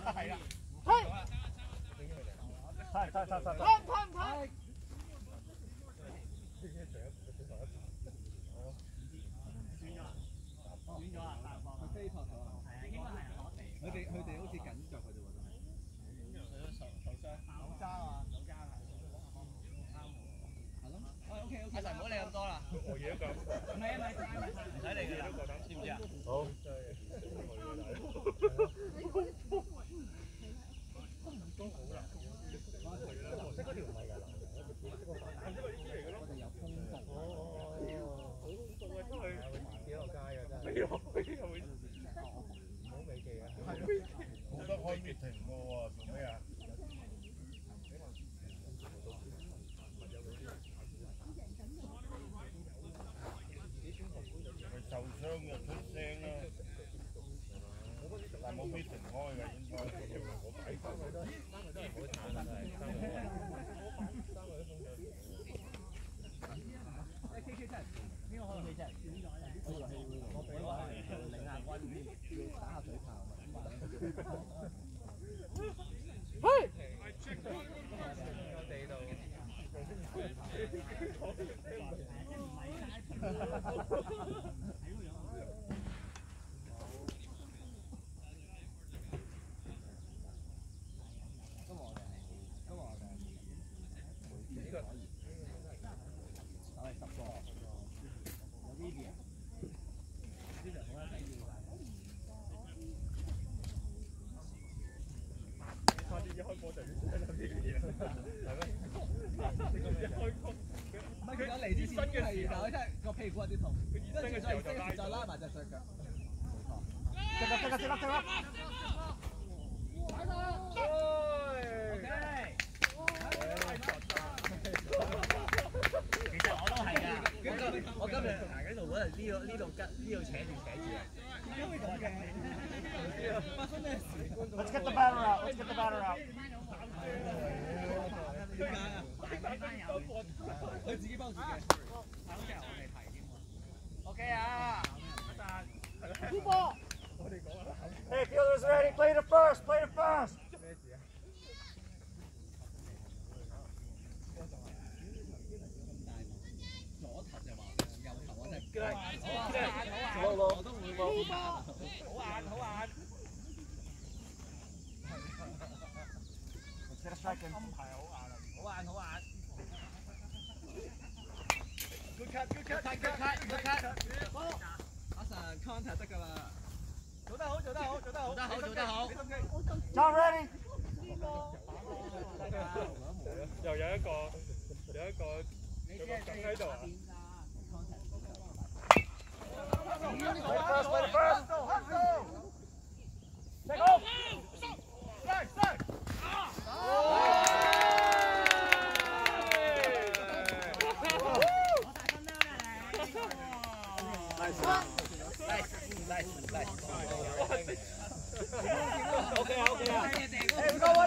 係啦，係係係係係。睇睇睇。佢飛托頭啊！佢哋佢哋好似緊腳嘅啫喎，都係。手揸啊，手揸係。係咯。喂，OK OK。阿神唔好理咁多啦。我嘢都夠。唔係啊，咪唔使理㗎啦，知唔知啊？好。即嗰條唔係㗎，我哋有風度。都係幾落街㗎真係。係啊，係啊，會。唔好美記啊。冇得開 meeting 㗎喎，做咩啊？佢受傷就出聲啦。但冇 meeting 開嘅應該。我睇三個都三個都係好慘啊！真係 一開波就要睇到呢啲嘢，係咩？一開波，唔係佢有嚟之前係，但係真係個屁股有啲痛，跟住再跟住再拉埋隻雙腳，冇錯。即刻即刻即刻即刻。其實我都係㗎，我今日我今日行緊路嗰陣，呢度呢度吉呢度扯住扯住啊！點解會咁嘅？Let's get the batter out. 点解啊？佢自己帮自己。 OK 啊！ Two ball. Hey, fielders ready. Play it first. Play it first. 左头就话右头我真系。Low, low. 我都会 Two 喎。 ball. 好眼好眼， Let's get a strike in. 好眼好 眼。 Good cut, good cut, cut, good cut, good cut。阿神 contact 得㗎啦。做得好，做得好，做得好，做得好做得好 John ready. 又有一个，有一个，有个梗喺度啊！ 呢度啊！